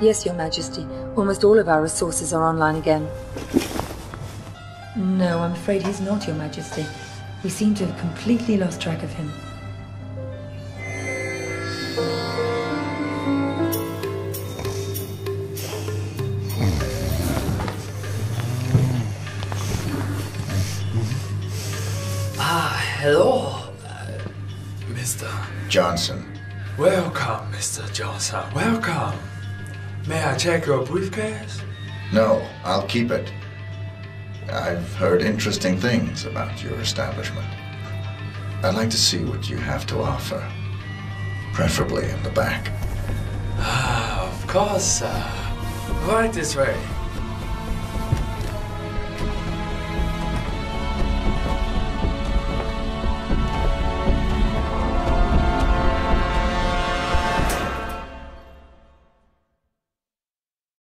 Yes, Your Majesty. Almost all of our resources are online again. No, I'm afraid he's not, Your Majesty. We seem to have completely lost track of him. Ah, hello, uh, Mr. Johnson. Welcome, Mr. Johnson. Welcome. May I check your briefcase? No, I'll keep it. I've heard interesting things about your establishment. I'd like to see what you have to offer. Preferably in the back. Ah, of course, sir. Right this way.